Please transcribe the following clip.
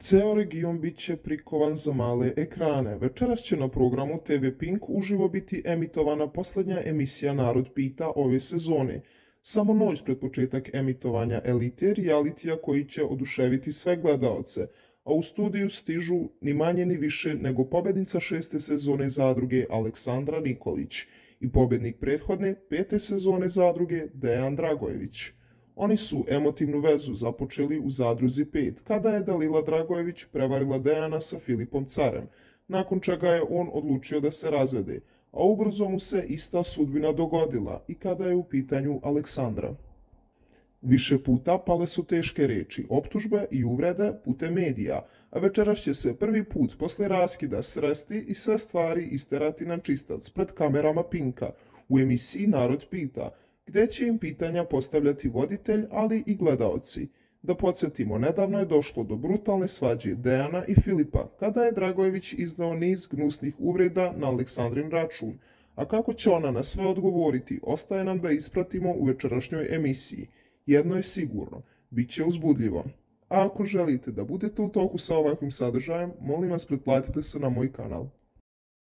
Ceo region bit će prikovan za male ekrane. Večeras će na programu TV Pink uživo biti emitovana poslednja emisija Narod pita ove sezone. Samo noć pred početak emitovanja Elite realitija koji će oduševiti sve gledaoce, a u studiju stižu ni manje ni više nego pobednica šeste sezone zadruge Aleksandra Nikolić i pobednik prethodne pete sezone zadruge Dejan Dragojević. Oni su emotivnu vezu započeli u Zadruzi 5, kada je Dalila Dragojević prevarila Dejana sa Filipom Carem, nakon čega je on odlučio da se razvede, a ubrzo mu se ista sudbina dogodila i kada je u pitanju Aleksandra. Više puta pale su teške reči, optužbe i uvrede putem medija, a večeras će se prvi put posle raskida sresti i sve stvari isterati na čistac pred kamerama Pinka u emisiji Narod pita, gde će im pitanja postavljati voditelj, ali i gledaoci. Da podsjetimo, nedavno je došlo do brutalne svađe Dejana i Filipa, kada je Dragojević iznao niz gnusnih uvreda na Aleksandrin račun, a kako će ona na sve odgovoriti, ostaje nam da ispratimo u večerašnjoj emisiji. Jedno je sigurno, bit će uzbudljivo. A ako želite da budete u toku sa ovakvim sadržajem, molim vas pretplatite se na moj kanal.